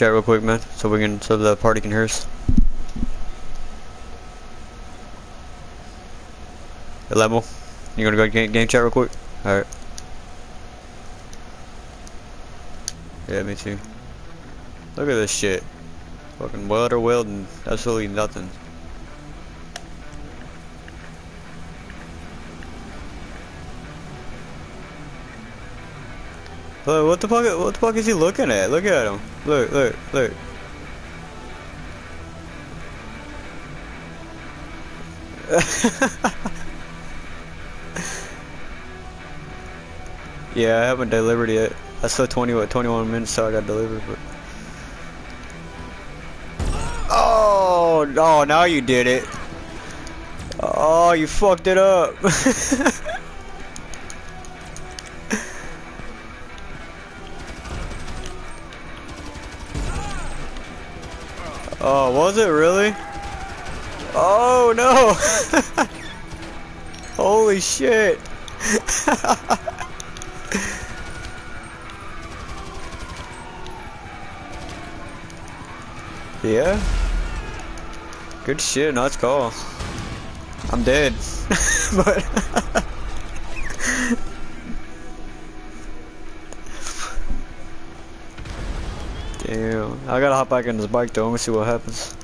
chat real quick, man, so we can so the party can hear us. Level, you gonna go game, game chat real quick? All right. Yeah, me too. Look at this shit. Fucking welder welding, absolutely nothing. What the fuck? What the fuck is he looking at? Look at him. Look, look, look. yeah, I haven't delivered yet. I still 20 what 21 minutes till I got delivered, but. Oh, oh, now you did it. Oh, you fucked it up. Oh, was it really? Oh no! Holy shit! yeah? Good shit, nice call. I'm dead. but I gotta hop back in this bike though. Let me see what happens.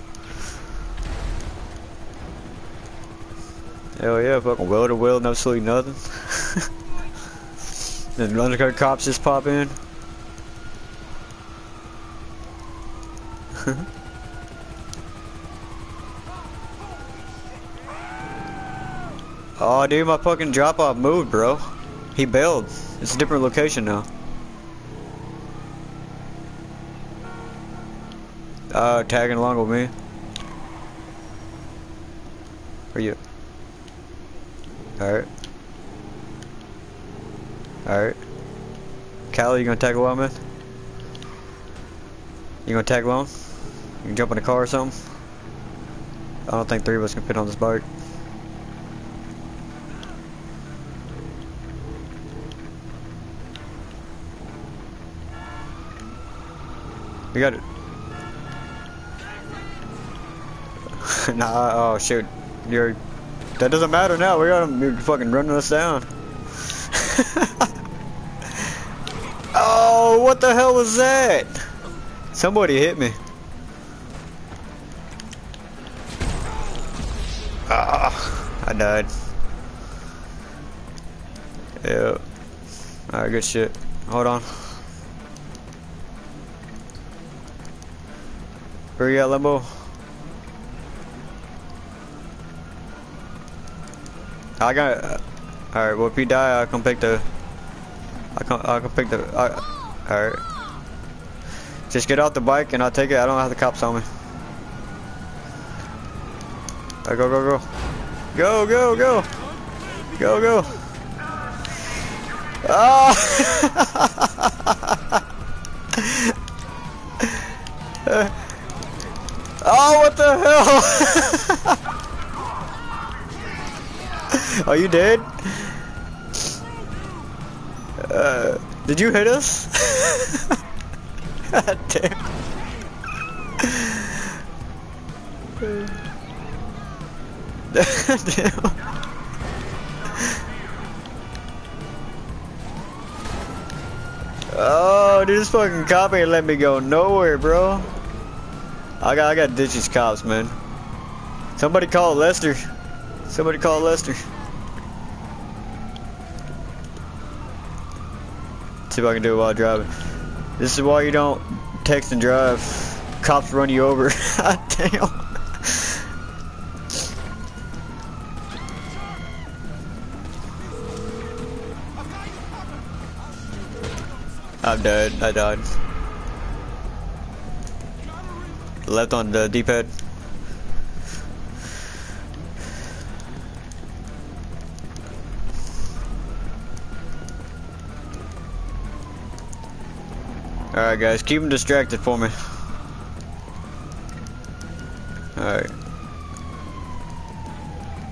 Hell yeah, fucking welder weld absolutely nothing. then undercover cops just pop in. oh dude, my fucking drop off moved, bro. He bailed. It's a different location now. Uh, tagging along with me. Are you? Alright. Alright. Callie, you gonna tag along, with? You gonna tag along? You can jump in the car or something? I don't think three of us can fit on this bike. We got it. nah, oh shoot. You're that doesn't matter now, we got him you're fucking running us down. oh, what the hell was that? Somebody hit me. Ah, I died. Yeah. Alright, good shit. Hold on. Where you at, Limbo? I got. Uh, all right. Well, if you die, I can pick the. I can. I can pick the. All right. Just get off the bike and I'll take it. I don't have the cops on me. All right, go, go, go. Go, go, go. Go, go. Ah what the hell? Are you dead? Uh, did you hit us? Damn. damn. Oh, dude, this fucking cop ain't let me go nowhere, bro. I got, I got ditches cops, man. Somebody call Lester. Somebody call Lester. See if I can do it while driving. This is why you don't text and drive. Cops run you over. Damn. I'm dead. I died. Left on the D-pad. Alright guys, keep them distracted for me. Alright.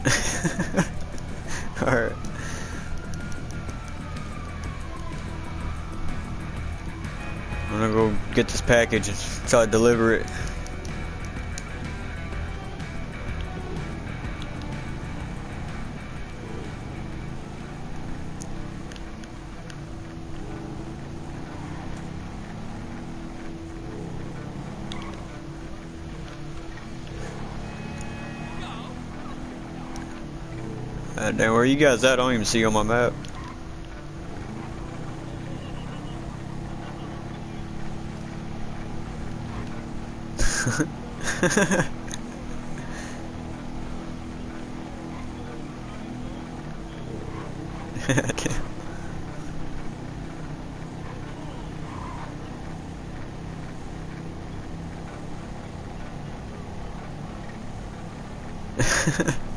Alright. I'm gonna go get this package Try to deliver it. Where you guys at? I don't even see you on my map.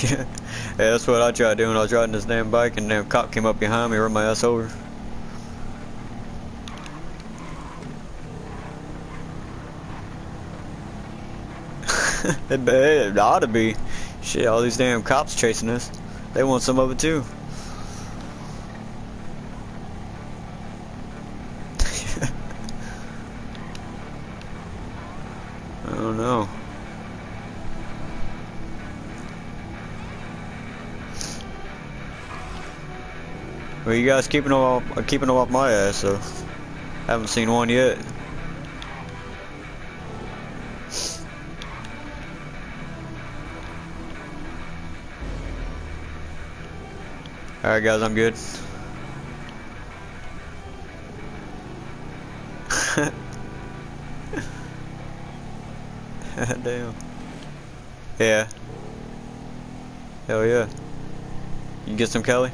Damn. Yeah. that's what I tried doing. I was riding this damn bike and damn cop came up behind me, run my ass over. it, it ought to be. Shit, all these damn cops chasing us. They want some of it too. You guys keeping them off, keeping them off my ass, so I haven't seen one yet. All right, guys, I'm good. Damn. Yeah. Hell yeah. You get some Kelly?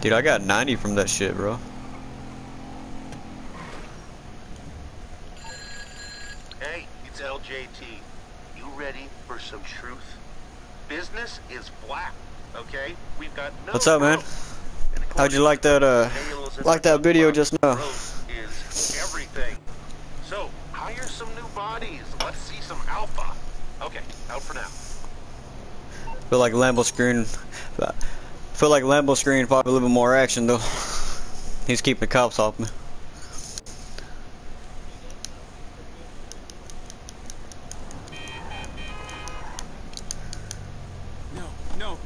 Dude, I got 90 from that shit, bro. Hey, it's LJT. You ready for some truth? Business is black, okay? We've got no What's up, man? How'd you like that, uh, like that video just now? Is everything. So, hire some new bodies. Let's see some alpha. Okay, out for now. Feel like Lambo screen. Feel like Lambo screen probably a little bit more action though. He's keeping the cops off me. No, no,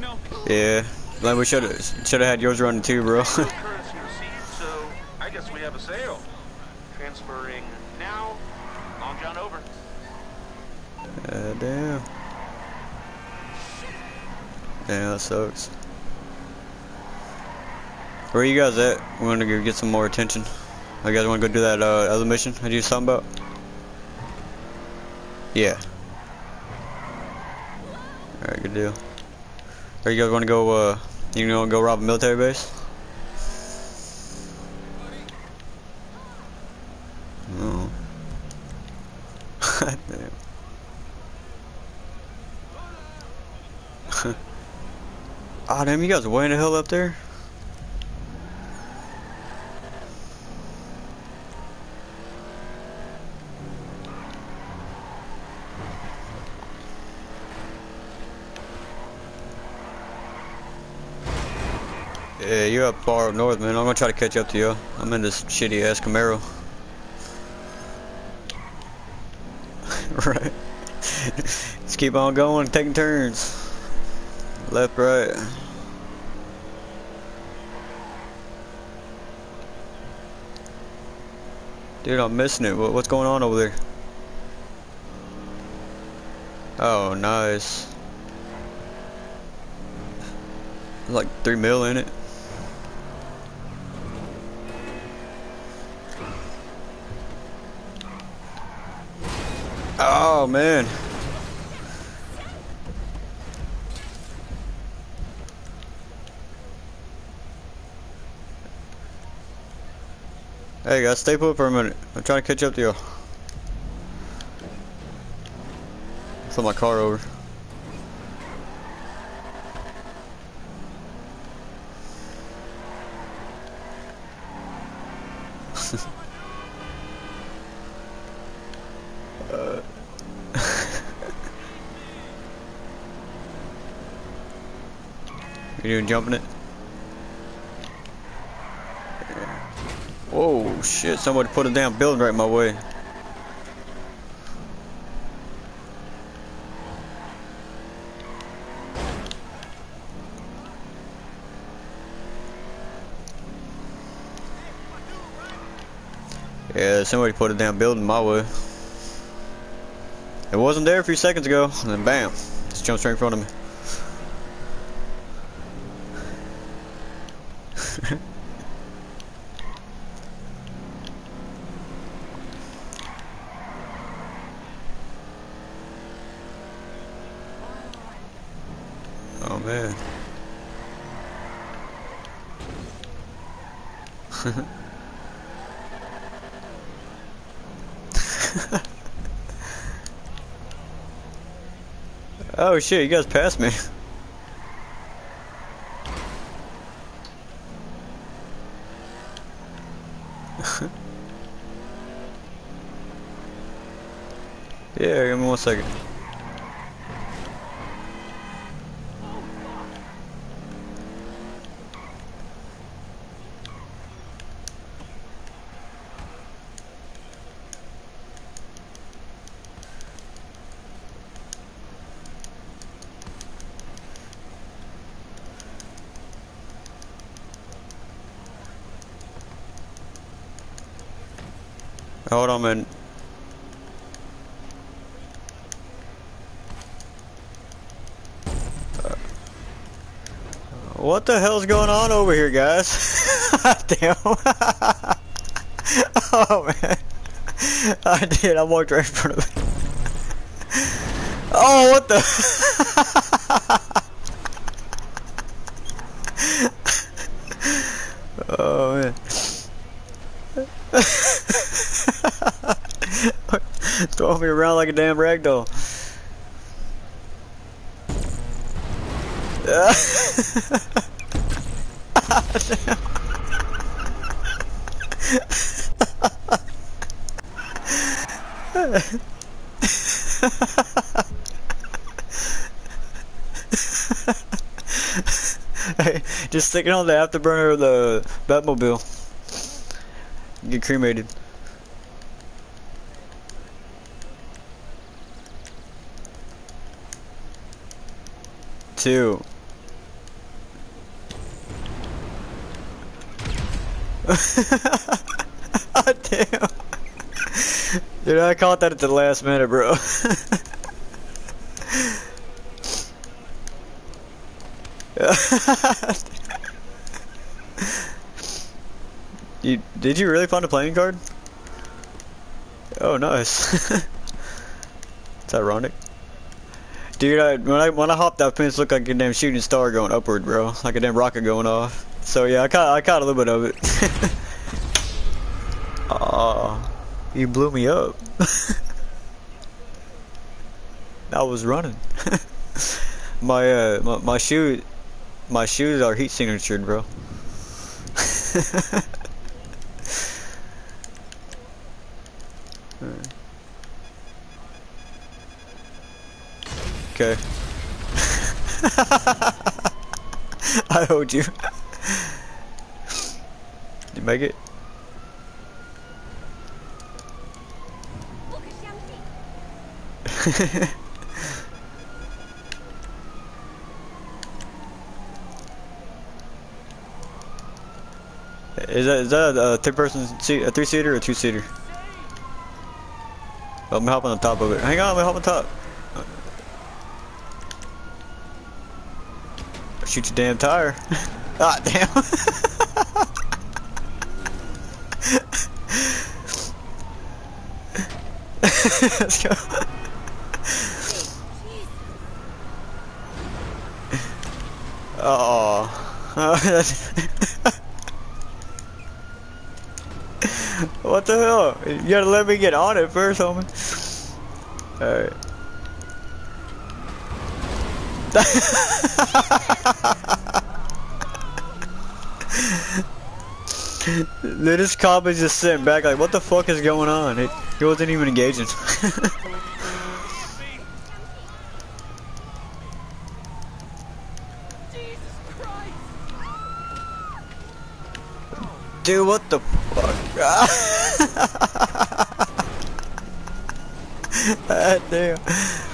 no. Yeah, Lambo should have should have had yours running too, bro. No currency received, so I guess we have a sale. Transferring now. Long John over. uh, damn. Yeah, that sucks. Where you guys at? We want to go get some more attention. You guys want to go do that uh, other mission I just talking about? Yeah. Alright, good deal. Or you guys want to go, uh, you know, go rob a military base? No. Damn. Ah, damn, you guys way in the hell up there? You're up far up north, man. I'm gonna try to catch up to you. I'm in this shitty ass Camaro. right. Just keep on going, taking turns. Left, right. Dude, I'm missing it. What's going on over there? Oh, nice. Like three mil in it. Oh man. Hey guys, stay put for a minute. I'm trying to catch up to you. Flip my car over. You even jumping it? Whoa, shit, somebody put a damn building right my way. Yeah, somebody put a damn building my way. It wasn't there a few seconds ago, and then bam, just jumped straight in front of me. oh man. Oh shit, you guys passed me. yeah, give me one second. Man. Uh, What the hell's going on over here, guys? Damn. oh, man. I did. I walked right in front of it. Oh, what the? oh, man. Throw me around like a damn ragdoll. hey, just stick it on the afterburner of the Batmobile. Get cremated. Two. oh, damn. Dude, I caught that at the last minute, bro. you did you really find a playing card? Oh, nice. it's ironic. Dude, I, when I when I hopped that fence, looked like a damn shooting star going upward, bro. Like a damn rocket going off. So yeah, I caught I caught a little bit of it. Aw, you blew me up. I was running. my uh my, my shoe my shoes are heat signatured, bro. Okay. I hold you. you make it? is that is that a three person seat, a three seater or two seater? I'm hopping on top of it. Hang on, I'm hopping on top. Shoot your damn tire. ah, damn. Let's go. Oh. what the hell? You gotta let me get on it first, homie. Alright this cop is just sitting back like, what the fuck is going on? He wasn't even engaging. Dude, what the fuck? Damn.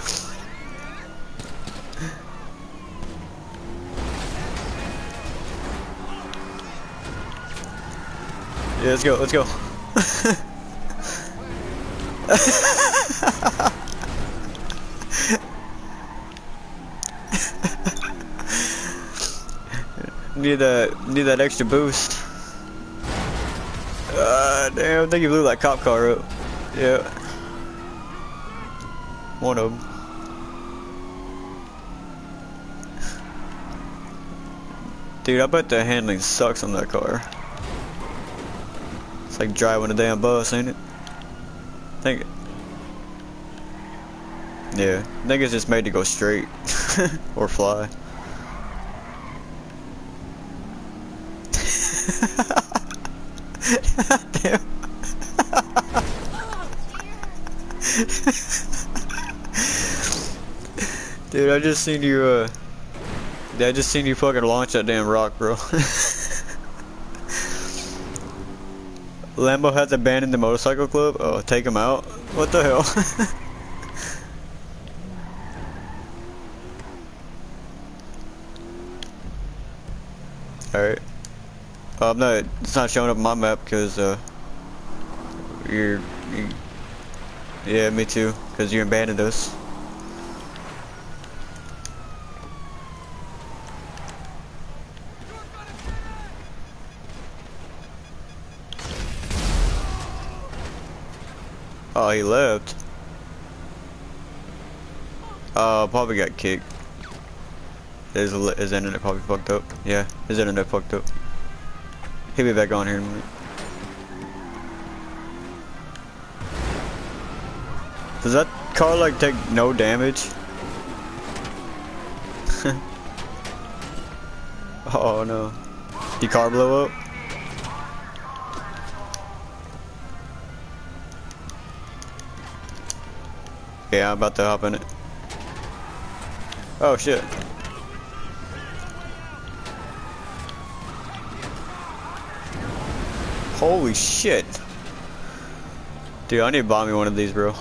Let's go, let's go. need that, need that extra boost. Uh, damn, I think you blew that cop car up. Yeah. One of them. Dude, I bet the handling sucks on that car. It's like driving a damn bus, ain't it? I think. Yeah, I think it's just made to go straight or fly. Damn. Dude, I just seen you, uh, I just seen you fucking launch that damn rock, bro. Lambo has abandoned the motorcycle club? Oh, take him out? What the hell? Alright. Uh, I'm not, it's not showing up on my map because, uh, you're, you, yeah, me too, because you abandoned us. Oh, he left. Uh, probably got kicked. His, his internet probably fucked up. Yeah, his internet fucked up. He'll be back on here in a minute. Does that car like take no damage? oh no. Your car blow up? Yeah, I'm about to hop in it. Oh shit. Holy shit. Dude, I need to buy me one of these, bro.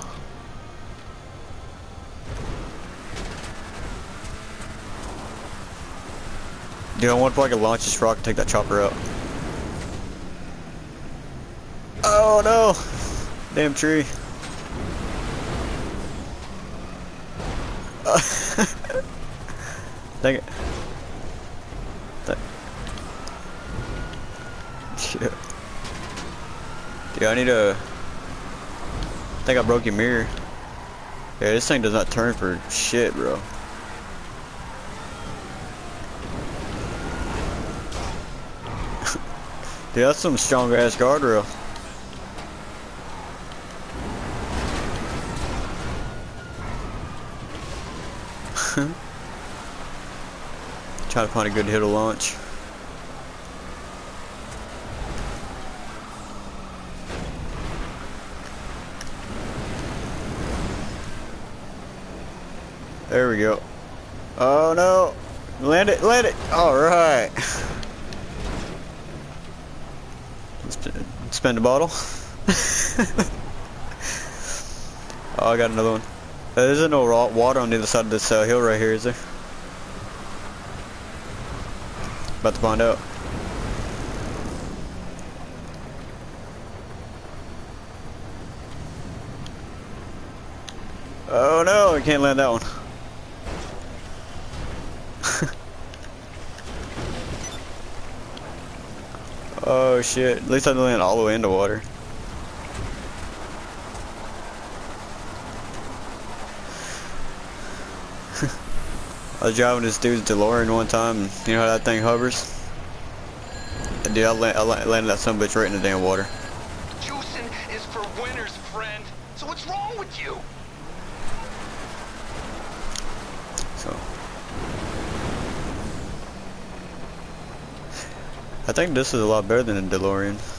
Dude, I want I can launch this rock and take that chopper out. Oh no! Damn tree. Dang it. Dang. Dude, I need a... I think I broke your mirror. Yeah, this thing does not turn for shit, bro. Dude, that's some strong ass guardrail. Trying to find a good hill to launch. There we go. Oh no! Land it, land it! Alright. Spend a bottle. oh, I got another one. There's no water on the other side of this uh, hill right here, is there? About to find out. Oh no, I can't land that one. oh shit, at least I didn't land all the way into water. I was driving this dude's DeLorean one time, and you know how that thing hovers? Dude, I, I landed that some bitch right in the damn water. Juicing is for winners, friend. So what's wrong with you? So. I think this is a lot better than a DeLorean.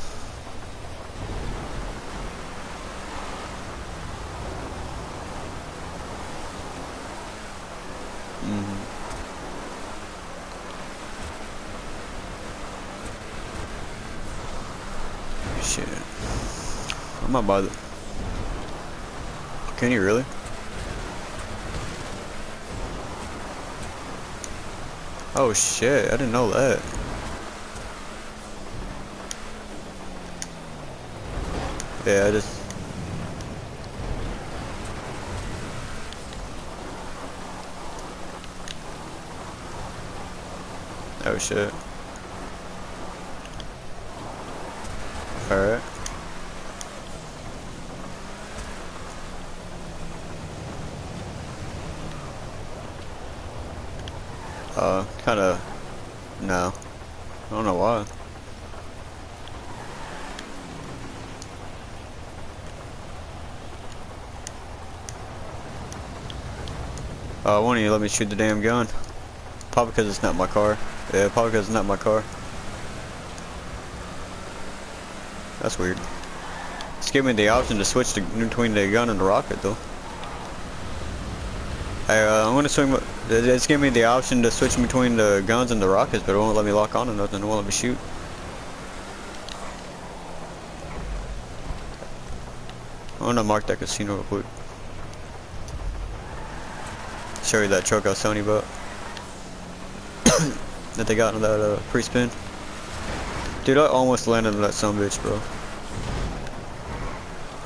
I'm not by the. Can you really? Oh shit, I didn't know that. Yeah, I just... Oh shit. 20, let me shoot the damn gun. Probably because it's not my car. Yeah, probably because it's not my car. That's weird. It's giving me the option to switch to, between the gun and the rocket, though. Hey, uh, I'm gonna swing. It's giving me the option to switch between the guns and the rockets, but it won't let me lock on to nothing. It won't let me shoot. I'm gonna mark that casino real quick. Show you that I telling you about. that they got in that uh, pre-spin. Dude, I almost landed on that some bitch, bro.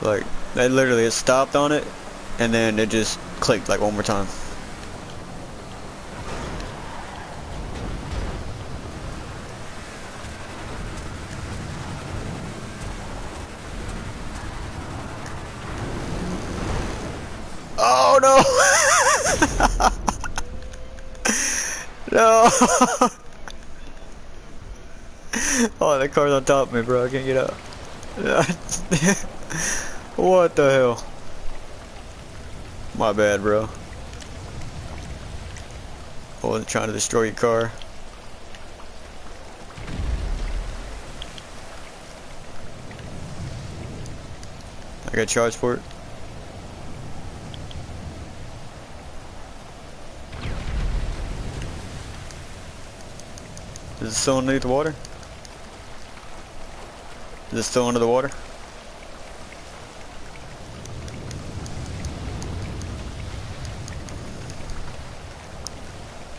Like, they literally it stopped on it, and then it just clicked like one more time. Oh no! No! oh, the car's on top of me, bro. I can't get up. what the hell? My bad, bro. I wasn't trying to destroy your car. I got charged for it. Is it still underneath the water? Is it still under the water?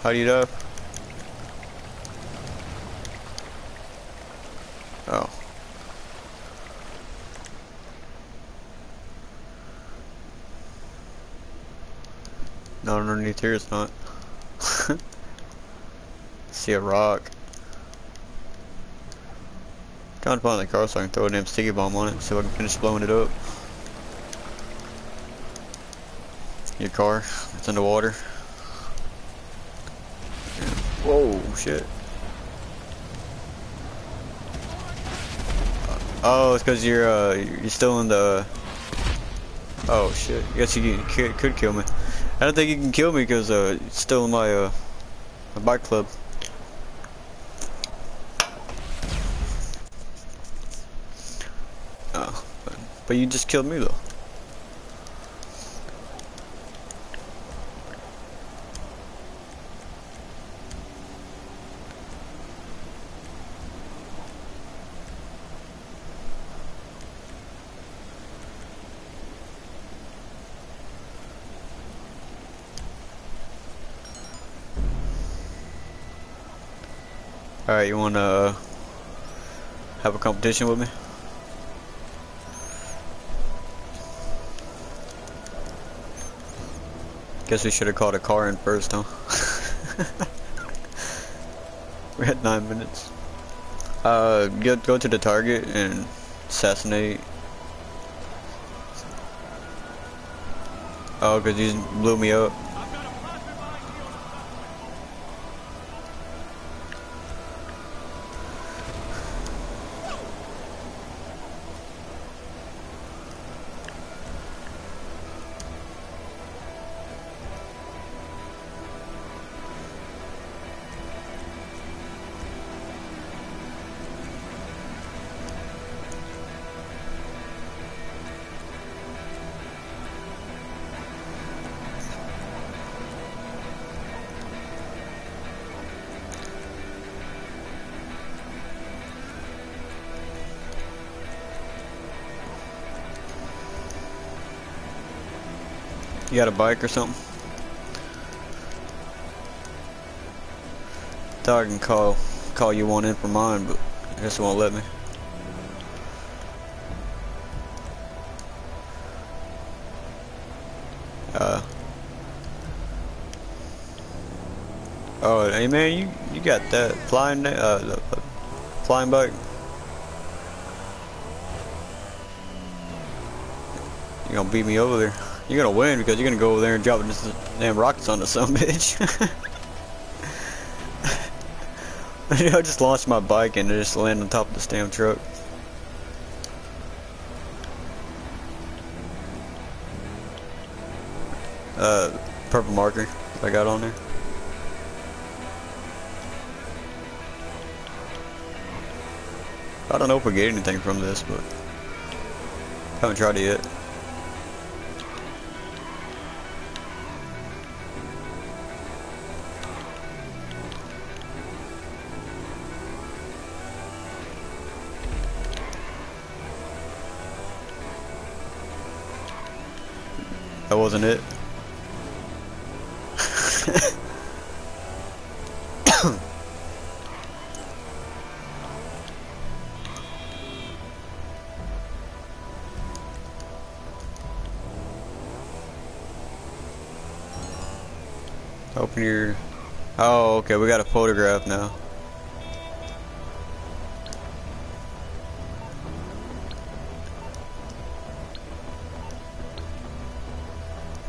How do you dive? Oh. Not underneath here, it's not. See a rock. Trying to find the car so I can throw a damn sticky bomb on it so I can finish blowing it up. Your car, it's underwater. Whoa, shit. Oh, it's because you're uh you're still in the. Oh shit! I guess you could, kill me. I don't think you can kill me because uh it's still in my uh my bike club. But, you just killed me though. Alright, you wanna uh, have a competition with me? Guess we should have called a car in first, huh? we had nine minutes. Uh, go, go to the target and assassinate. Oh, cause you blew me up. You got a bike or something? Thought I can call call you one in for mine, but I guess it won't let me. Uh. Oh, hey man, you you got that flying uh the, flying bike? You're gonna beat me over there. You're gonna win because you're gonna go over there and drop this damn rockets on the some bitch. I just launched my bike and it just landed on top of this damn truck. Uh, purple marker I got on there. I don't know if we get anything from this, but haven't tried it yet. Wasn't it. Open your... Oh, okay, we got a photograph now.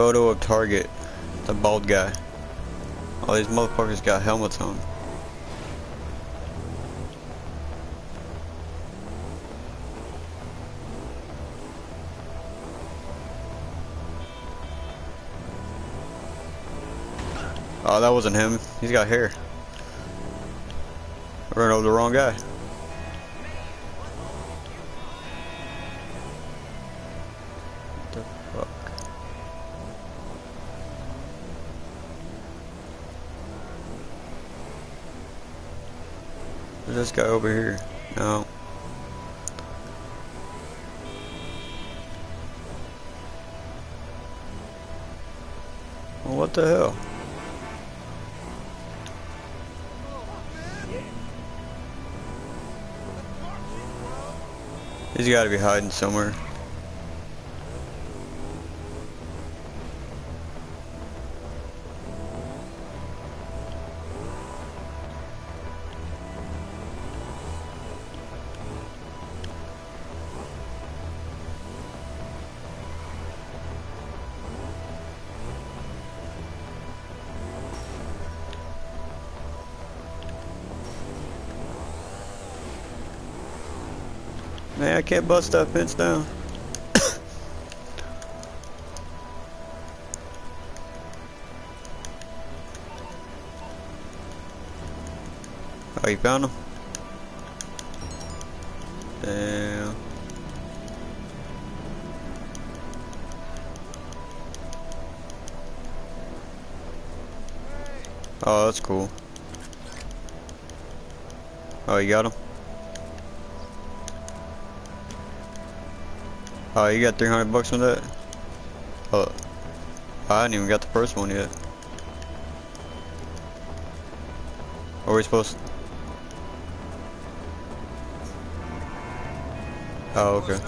Photo of target. The bald guy. All these motherfuckers got helmets on. Oh, that wasn't him. He's got hair. I ran over the wrong guy. This guy over here. No. Well, what the hell? He's got to be hiding somewhere. Man, I can't bust that fence down. oh, you found him? Damn. Oh, that's cool. Oh, you got him? Oh, you got 300 bucks from that? Oh, I haven't even got the first one yet. Are we supposed to? Oh, okay.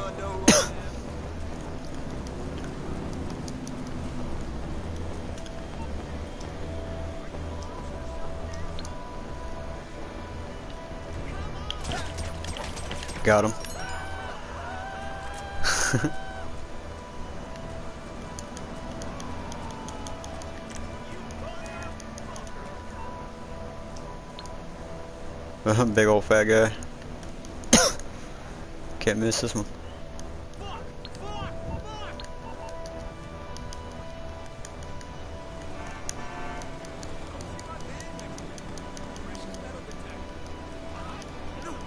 Got him. Big old fat guy. Can't miss this one.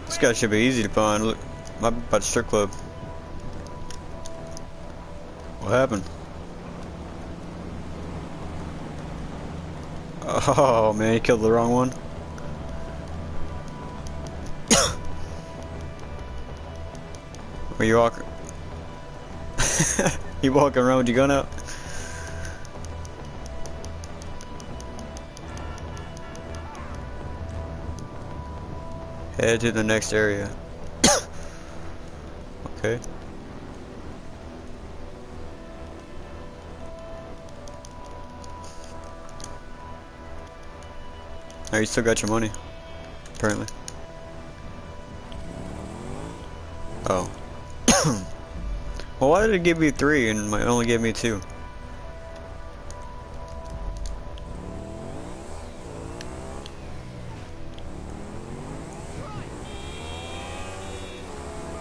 This guy should be easy to find. Look, my by the strip club. What happened? Oh man, he killed the wrong one. Are you walking? you walking around with your gun out? Head to the next area. okay. Oh, you still got your money. Apparently. Oh. well, why did it give me three and it only gave me two?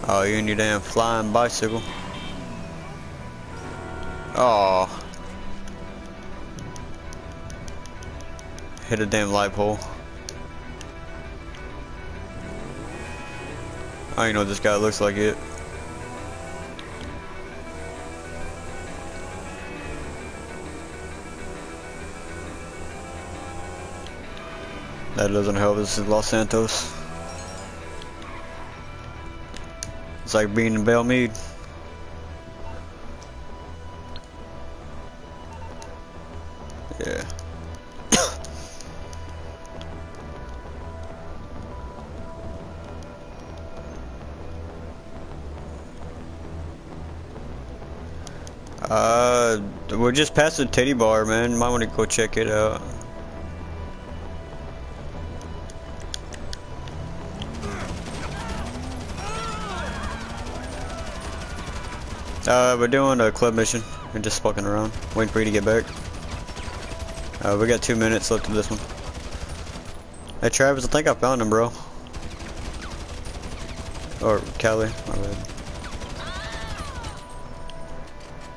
Oh, you and your damn flying bicycle. Oh. Hit a damn light pole. I don't even know what this guy looks like it. That doesn't help. This is Los Santos. It's like being in Belmead. Yeah. Just past the titty bar, man. Might want to go check it out. Uh, we're doing a club mission. We're just fucking around, waiting for you to get back. Uh, we got two minutes left of this one. Hey Travis, I think I found him, bro. Or Kelly, my bad.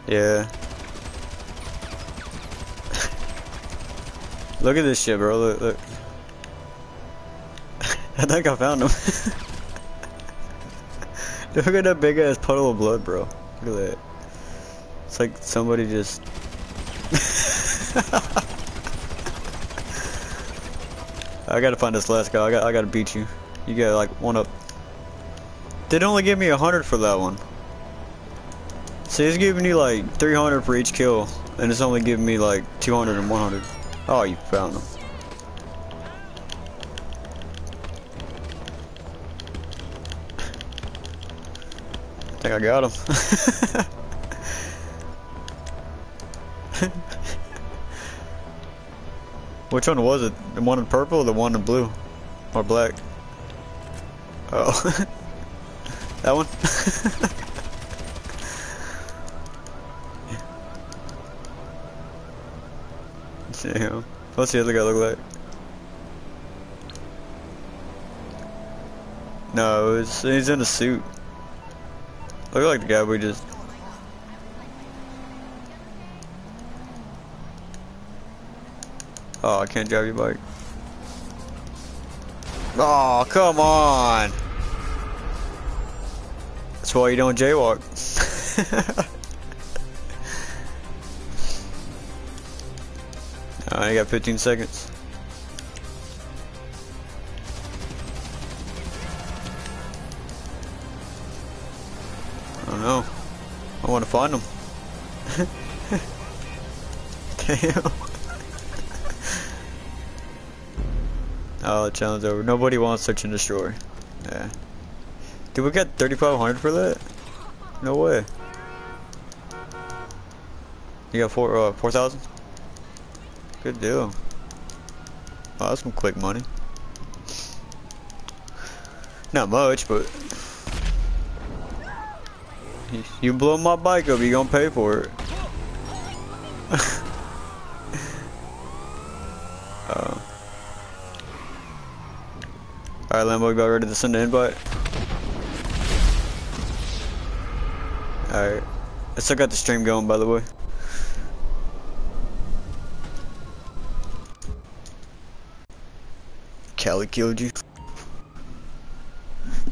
Yeah. Look at this shit, bro. Look, look. I think I found him. look at that big ass puddle of blood, bro. Look at that. It's like somebody just. I gotta find this last guy. I got. I gotta beat you. You got like one up. Did only give me a hundred for that one. See, it's giving you like 300 for each kill, and it's only giving me like 200 and 100. Oh, you found them. I think I got him. Which one was it? The one in purple or the one in blue? Or black? Oh. that one? Damn. What's the other guy look like? No, it's, he's in a suit. Look like the guy we just... Oh, I can't drive your bike. Oh, come on! That's why you don't jaywalk. I got 15 seconds. I don't know. I want to find them. Damn. oh, the challenge over. Nobody wants search and destroy. Yeah. Dude, we got 3,500 for that? No way. You got four, uh, 4,000? Good deal. Oh, that's some quick money. Not much, but you blow my bike up, you gonna pay for it. uh. Alright, Lambo, about ready to send an invite? Alright. I still got the stream going, by the way. Kelly killed you.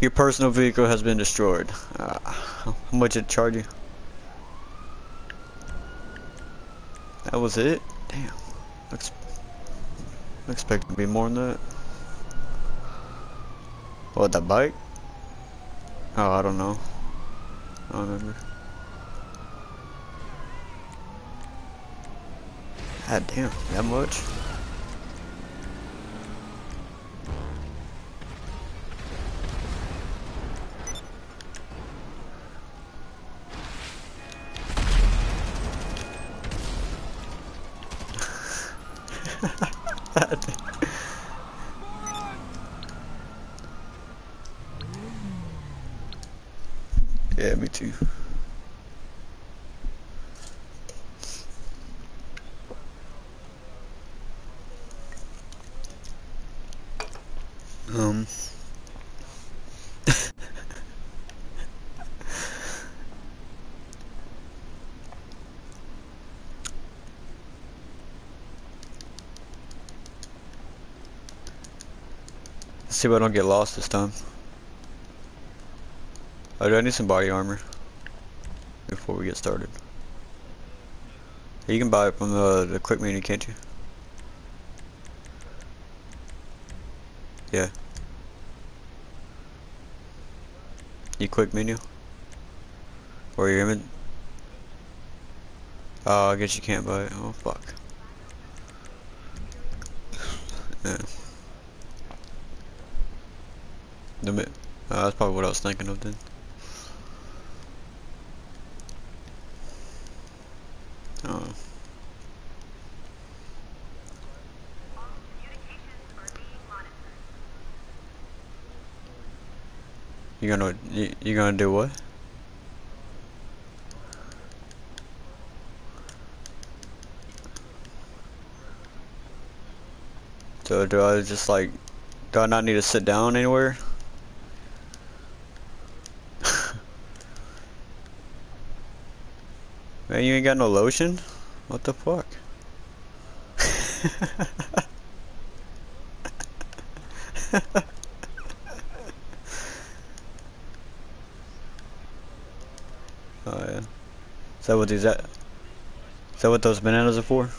Your personal vehicle has been destroyed. Uh, how much did it charge you? That was it? Damn. I expect to be more than that. What, that bike? Oh, I don't know. I don't remember. God damn, that much? yeah, me too. Um. Let's see if I don't get lost this time. Oh, do I need some body armor before we get started? You can buy it from the, the quick menu, can't you? Yeah. You quick menu? Or your image? Oh, I guess you can't buy it. Oh, fuck. Yeah. The uh, that's probably what I was thinking of then. Oh. You gonna you, you gonna do what? So do I just like do I not need to sit down anywhere? You ain't got no lotion? What the fuck? oh yeah. Is that what these? Is that what those bananas are for?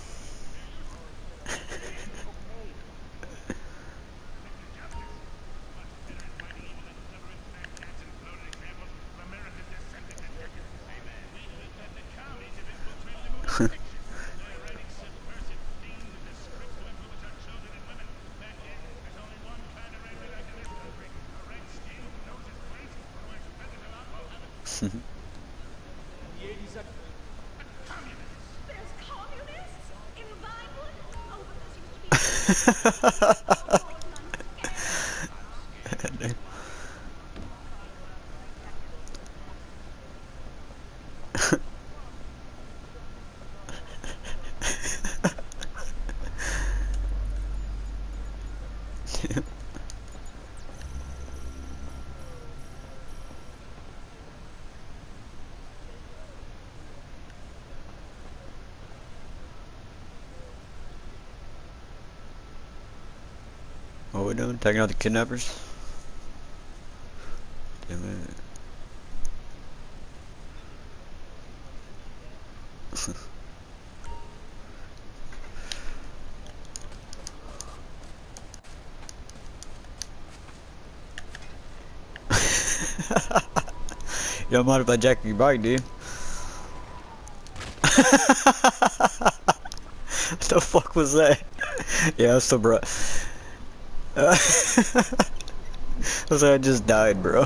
There's communists in Vinewood? Oh, but this used to be... What are we doing? Taking out the kidnappers? Damn it. you don't mind if I jack your bike, you? what the fuck was that? yeah, that's the bro. Uh, like, I just died, bro.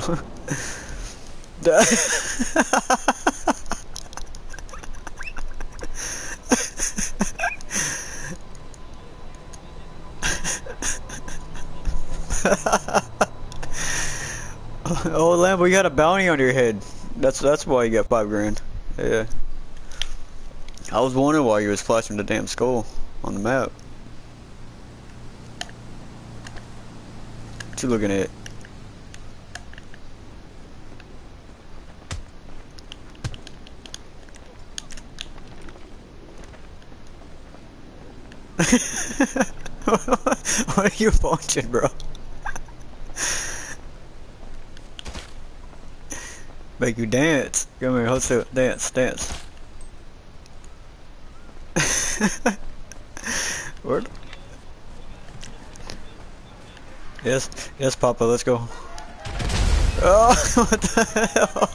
oh, Lamb, we got a bounty on your head. That's that's why you got five grand. Yeah. I was wondering why you was flashing the damn skull on the map. What you looking at? what are you watching, bro? Make you dance. Come here, hold still. Dance, dance. Word? Yes, yes, Papa, let's go. Oh, what the hell?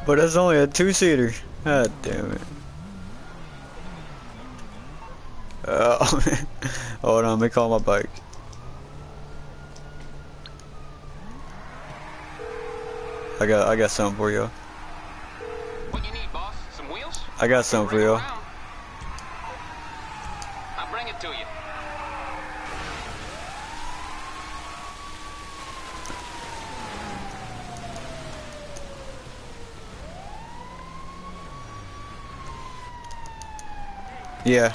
but that's only a two-seater. God damn it. Oh, man. Hold on, let me call my bike. I got, I got something for you. What you need, boss? Some wheels? I got something for you. bring it to you. Yeah.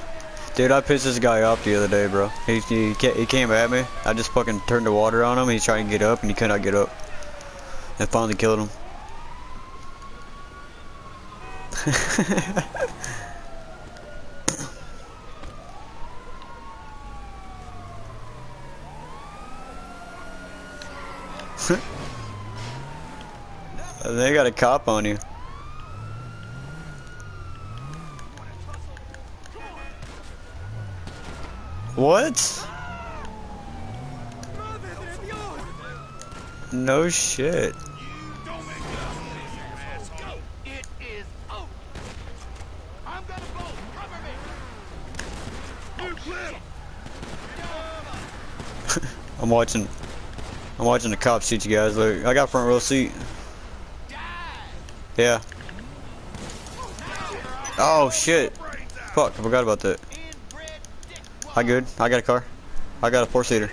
Dude, I pissed this guy off the other day, bro. He, he, he came at me. I just fucking turned the water on him. He's trying to get up, and he could not get up. And finally killed him. they got a cop on you. What? No shit. It is over. I'm gonna blow. Cover me. I'm watching. I'm watching the cops shoot you guys. Look, I got front row seat. Yeah. Oh shit. Fuck, I forgot about that. I good. I got a car. I got a four seater.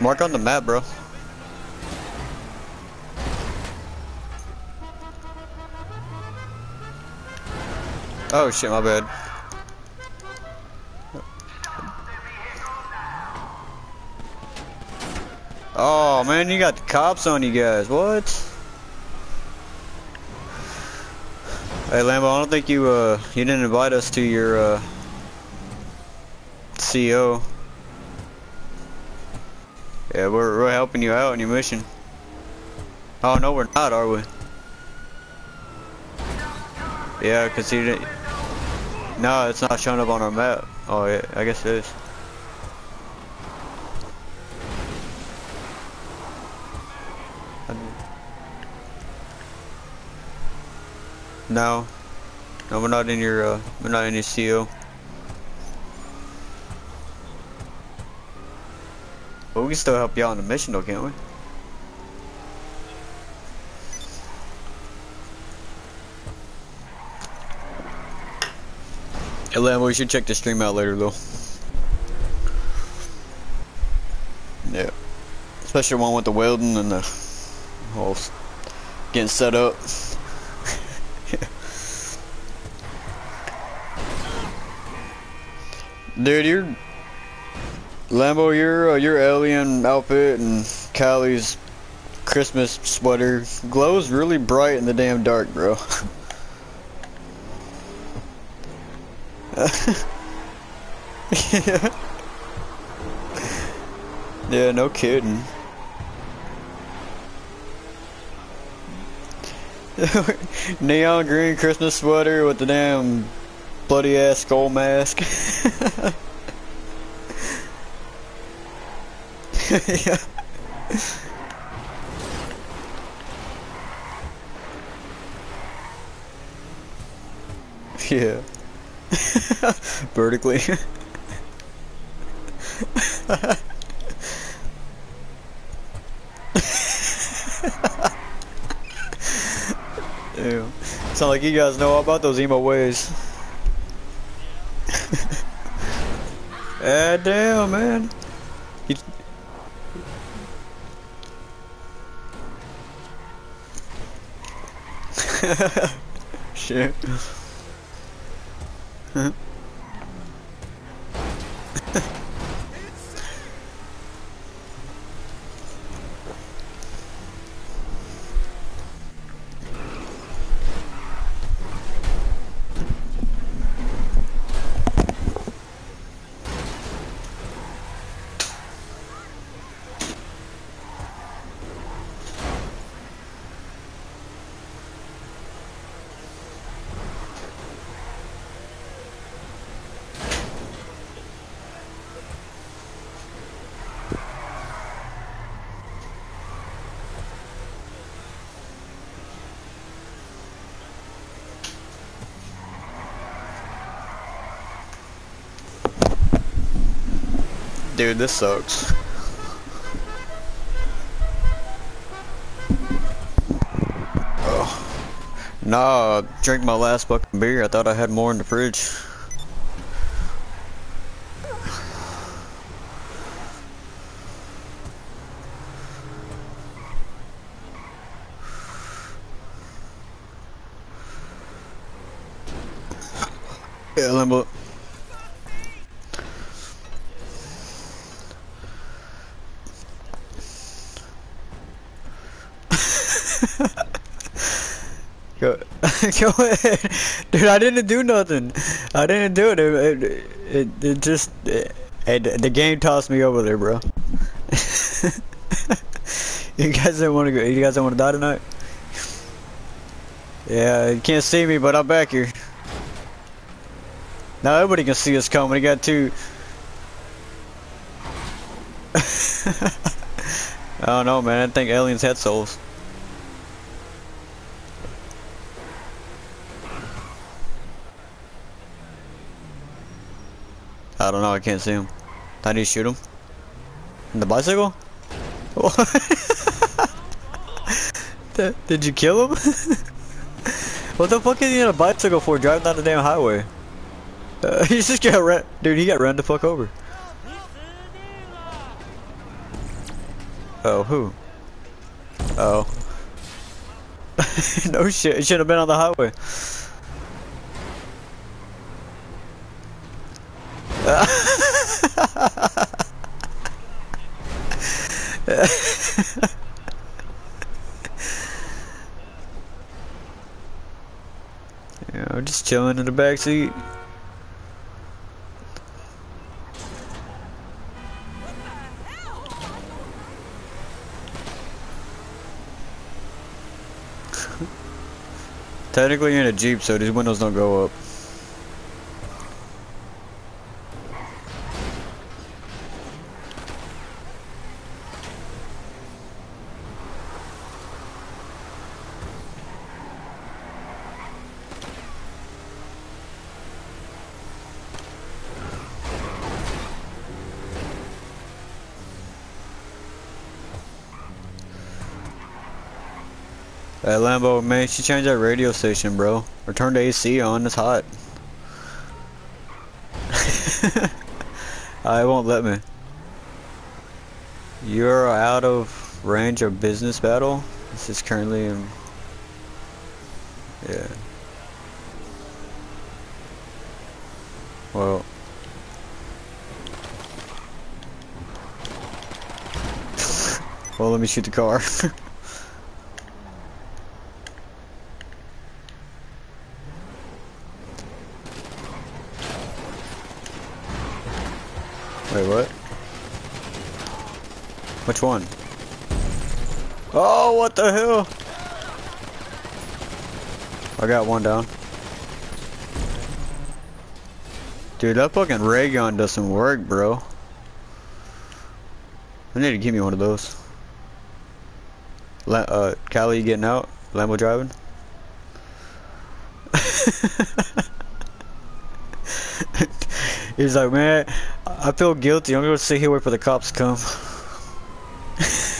Mark on the map, bro. Oh shit, my bad. Oh man, you got the cops on you guys. What? Hey Lambo, I don't think you uh you didn't invite us to your uh CO. Yeah, we're we're helping you out in your mission. Oh no, we're not, are we? Yeah, cause he didn't. No, it's not showing up on our map. Oh yeah, I guess it is. No. No, we're not in your, uh, we're not in your CO. But we can still help you out on the mission though, can't we? Hey Lambo, we should check the stream out later though. Yeah. Especially one with the welding and the whole getting set up. Dude, your Lambo, your uh, your alien outfit and Callie's Christmas sweater glows really bright in the damn dark, bro. yeah. yeah, no kidding. Neon green Christmas sweater with the damn bloody ass skull mask. yeah. Yeah. Vertically. Ew. Sound like you guys know about those emo ways. Ah, damn, man. Shit. Dude, this sucks. Oh. Nah, drink my last bucket of beer. I thought I had more in the fridge. Yeah, Limbo. Go, dude. I didn't do nothing. I didn't do it. It, it, it, it just, the game tossed me over there, bro. you guys don't want to go. You guys don't want to die tonight. Yeah, you can't see me, but I'm back here. Now everybody can see us coming. We got two. I don't know, man. I think aliens had souls. I don't know. I can't see him. I need to shoot him. The bicycle? Did you kill him? what the fuck is he on a bicycle for? Driving down the damn highway. Uh, he just got ran. Dude, he got ran the fuck over. Oh, who? Oh. no shit. It should have been on the highway. I'm just chilling in the back seat. Technically you're in a Jeep, so these windows don't go up. Hey Lambo, man, she changed that radio station, bro. Or turn the AC on, it's hot. I won't let me. You're out of range of business battle. This is currently in. Yeah. Well. well, let me shoot the car. Wait, what? Which Oh, what the hell? I got one down. Dude, that fucking ray gun doesn't work, bro. I need to give me one of those. La uh, Callie, getting out? Lambo driving? He's like, man, I feel guilty. I'm gonna sit here wait for the cops to come.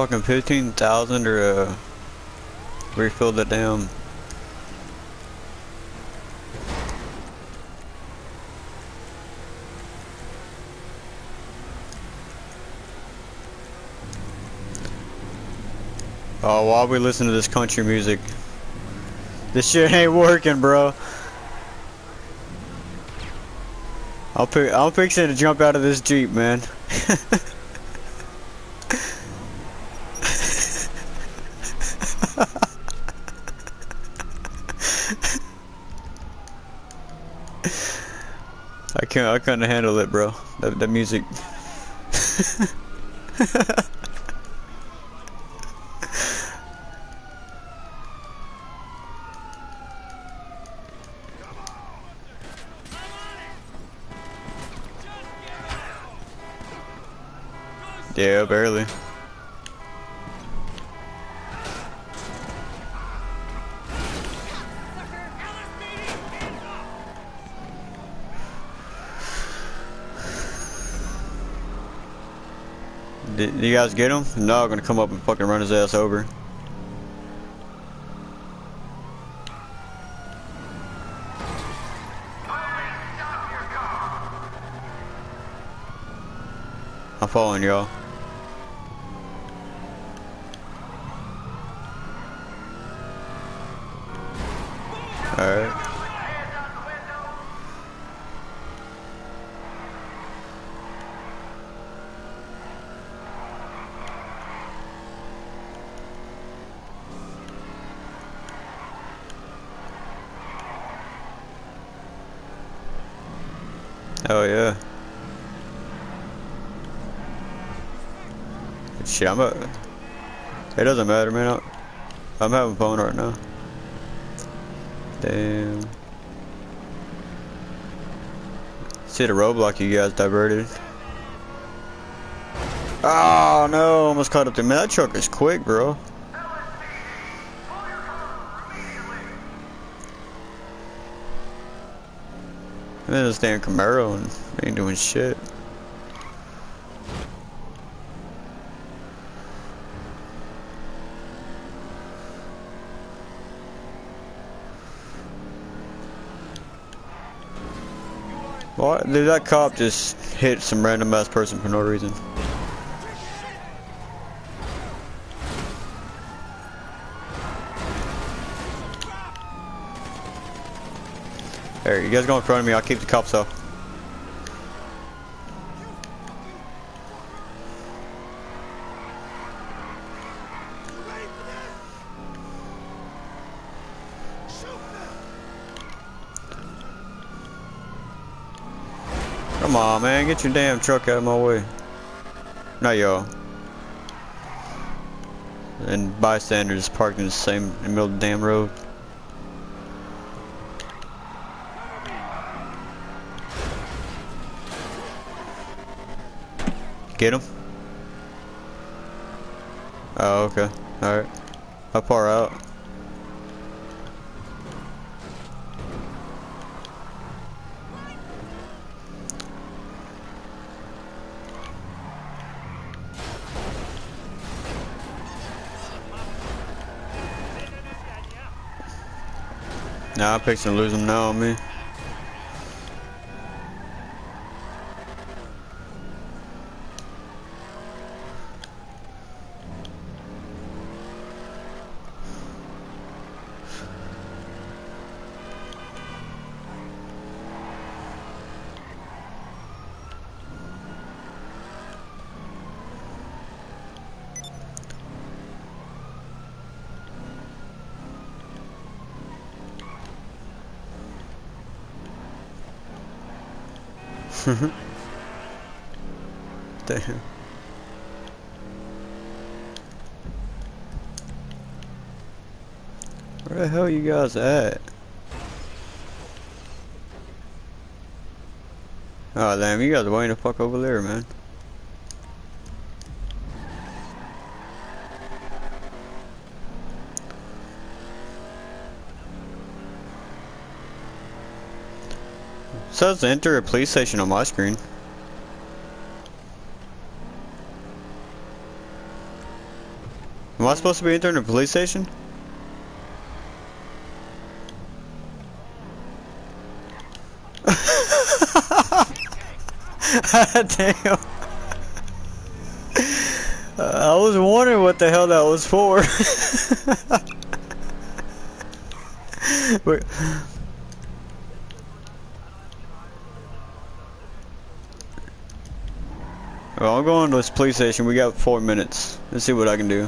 Fucking 15,000 or uh, refill the damn. Oh, while we listen to this country music. This shit ain't working, bro. I'll pick, I'm fixing to jump out of this Jeep, man. I. Couldn't handle it, bro. That, the music. you guys get him? No, I'm gonna come up and fucking run his ass over. I'm following y'all. Alright. Oh yeah. Shit, I'm a. It doesn't matter, man. I'm having fun right now. Damn. See the roadblock you guys diverted. Oh no, almost caught up to me. That truck is quick, bro. And then this damn Camaro and ain't doing shit. Did that cop just hit some random ass person for no reason? Hey, you guys go in front of me, I'll keep the cops off. Come on, man, get your damn truck out of my way. Not y'all. And bystanders parked in the same in the middle of the damn road. Get him? Oh, okay. Alright. Far out? Nah, I'm fixing to lose him now on me. Mm-hmm. Damn. Where the hell you guys at? Oh damn, you guys way the fuck over there, man. Says enter a police station on my screen. Am I supposed to be entering a police station? Damn. I was wondering what the hell that was for. I'll go into this police station. We got four minutes. Let's see what I can do.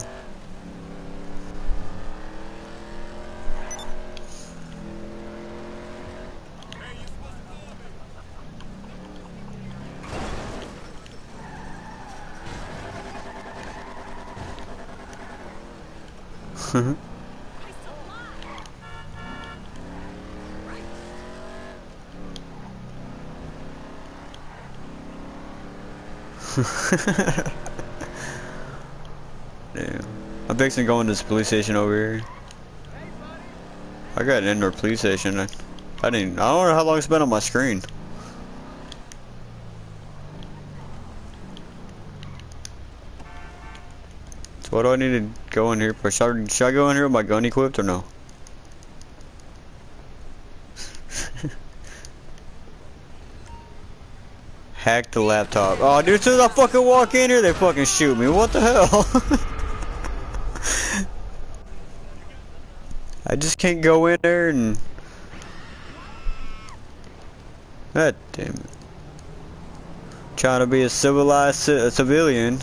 Damn. I'm fixing going to this police station over here. I got an indoor police station. I, I didn't. I don't know how long it's been on my screen. So what do I need to go in here for? Should should I go in here with my gun equipped or no? Hack the laptop. Oh, dude, as soon as I fucking walk in here, they fucking shoot me. What the hell? I just can't go in there and... God damn it. Trying to be a civilized ci a civilian.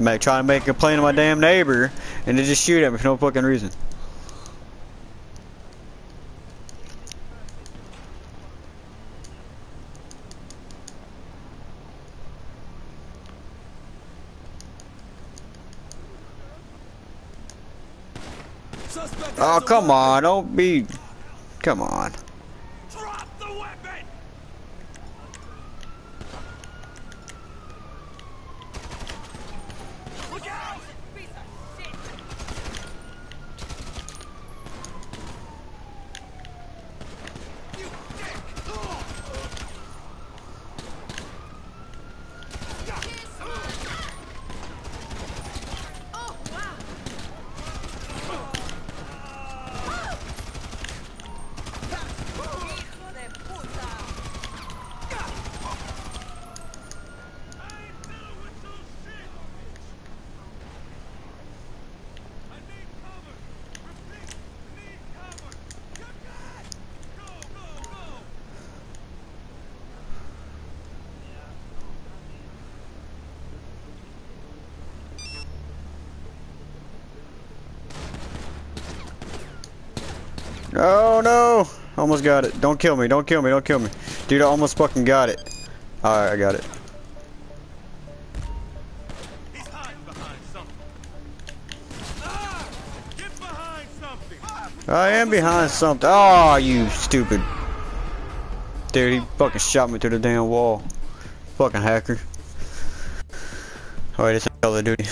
Trying to make a complaint to my damn neighbor, and they just shoot at me for no fucking reason. Oh, come on, don't be... Come on. Drop the weapon! Look out! You dick! Ugh. Oh, wow. Hijo de puta. Oh no! Almost got it. Don't kill me, don't kill me, don't kill me. Dude, I almost fucking got it. Alright, I got it. He's hiding behind something. Ah! Get behind something! I am behind something. Oh, you stupid. Dude, he fucking shot me through the damn wall. Fucking hacker. Alright, it's Call of Duty.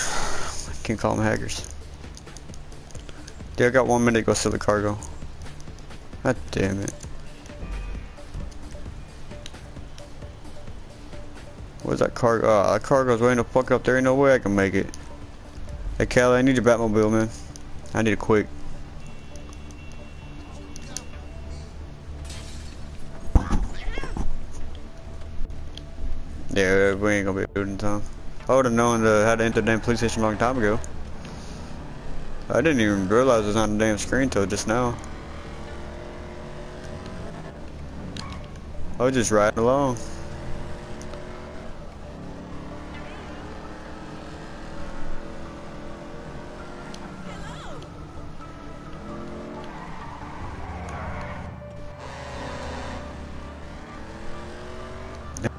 Can't call them hackers. Dude, I got one minute to go steal the cargo. God damn it. Where's that cargo? Oh, that cargo's waiting to fuck up there. Ain't no way I can make it. Hey, Callie, I need your Batmobile, man. I need it quick. Yeah, we ain't gonna be doing in time. I would've known uh, how to enter the damn police station a long time ago. I didn't even realize it was on the damn screen till just now. I was just riding along.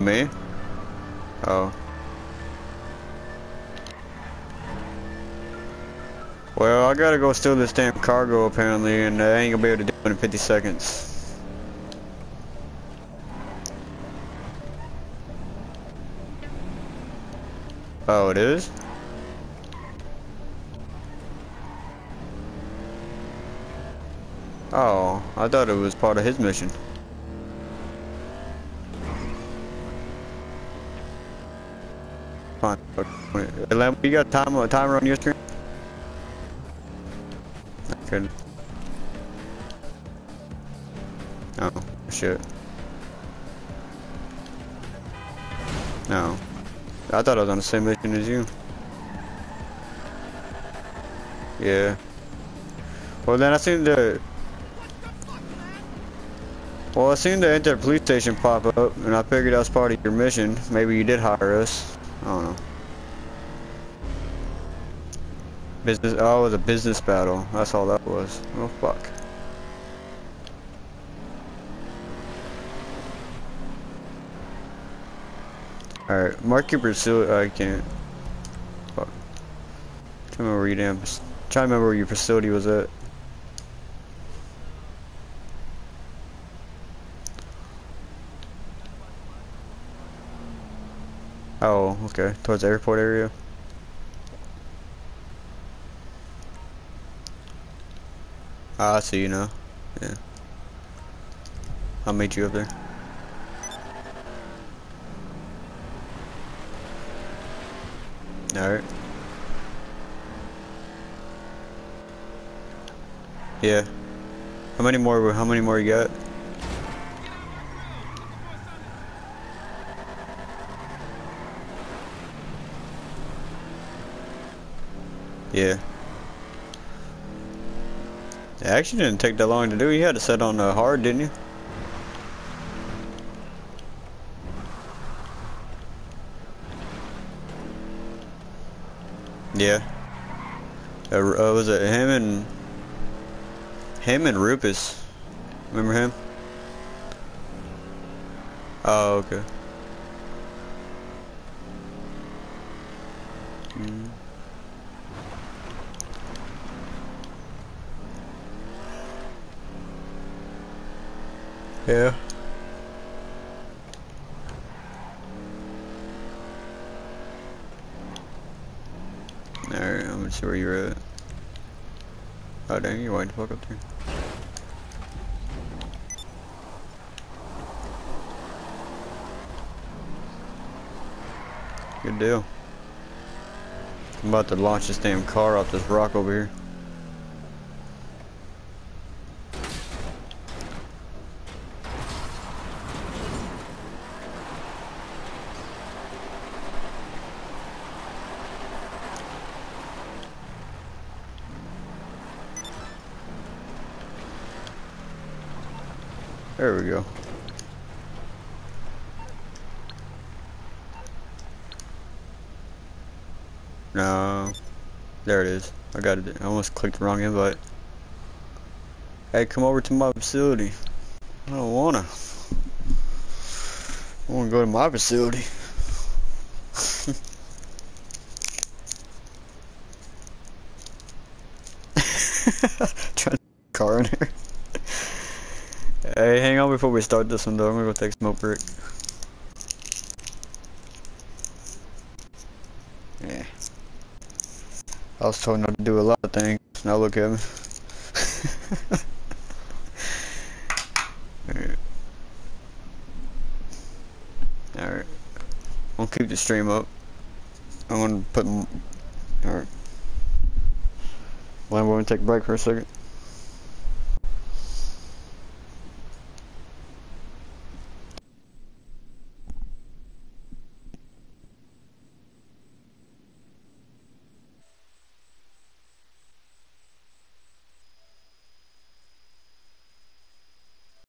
Me? Oh. Well, I gotta go steal this damn cargo apparently, and I ain't gonna be able to do it in 50 seconds. Oh, it is? Oh, I thought it was part of his mission. Fine. You got time a timer on your screen? Oh, shit. No. I thought I was on the same mission as you. Yeah. Well then I seen the Well I seen the enter police station pop up and I figured that was part of your mission. Maybe you did hire us. I don't know. Business oh it was a business battle. That's all that was. Oh fuck. Alright, mark your pursuit I can't. Fuck. Come over you damn Trying to remember where your facility was at. Oh, okay. Towards the airport area. Ah, see you now. Yeah. I'll meet you up there. Alright. Yeah. How many more, how many more you got? Yeah. It actually didn't take that long to do. You had to set on uh, hard, didn't you? Yeah. Uh, uh, was it him and him and Rupus? Remember him? Oh, okay. Mm. Yeah. Alright, I'm gonna see where you're at. Oh dang, you're wide the fuck up there. Good deal. I'm about to launch this damn car off this rock over here. We go. No. There it is. I got it. I almost clicked the wrong invite. Hey, come over to my facility. I don't wanna. I wanna go to my facility. Trying to car in here. Before we start this one though. I'm gonna go take smoke break. Yeah. I was told not to do a lot of things. Now look at me. Alright. Alright. Gonna keep the stream up. I'm gonna put. Alright. Well, I'm gonna take a break for a second.